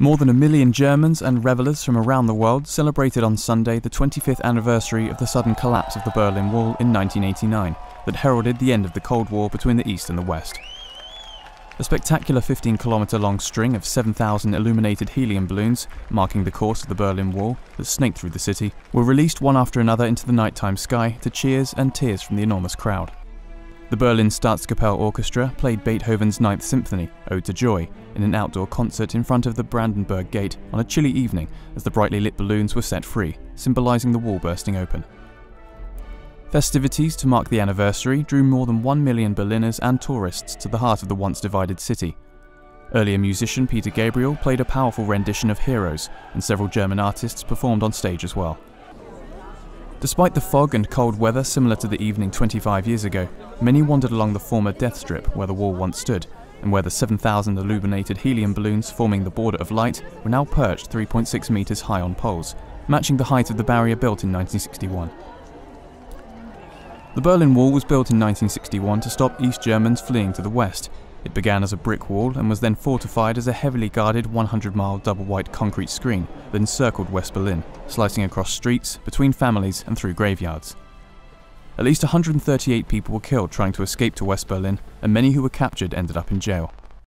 More than a million Germans and revelers from around the world celebrated on Sunday the 25th anniversary of the sudden collapse of the Berlin Wall in 1989 that heralded the end of the Cold War between the East and the West. A spectacular 15 kilometre long string of 7,000 illuminated helium balloons, marking the course of the Berlin Wall that snaked through the city, were released one after another into the nighttime sky to cheers and tears from the enormous crowd. The Berlin Staatskapelle Orchestra played Beethoven's Ninth Symphony, Ode to Joy, in an outdoor concert in front of the Brandenburg Gate on a chilly evening as the brightly lit balloons were set free, symbolising the wall bursting open. Festivities to mark the anniversary drew more than 1 million Berliners and tourists to the heart of the once divided city. Earlier musician Peter Gabriel played a powerful rendition of Heroes, and several German artists performed on stage as well. Despite the fog and cold weather similar to the evening 25 years ago, many wandered along the former death strip where the wall once stood, and where the 7,000 illuminated helium balloons forming the border of light were now perched 3.6 metres high on poles, matching the height of the barrier built in 1961. The Berlin Wall was built in 1961 to stop East Germans fleeing to the west, it began as a brick wall and was then fortified as a heavily guarded 100 mile double white concrete screen that encircled West Berlin, slicing across streets, between families, and through graveyards. At least 138 people were killed trying to escape to West Berlin, and many who were captured ended up in jail.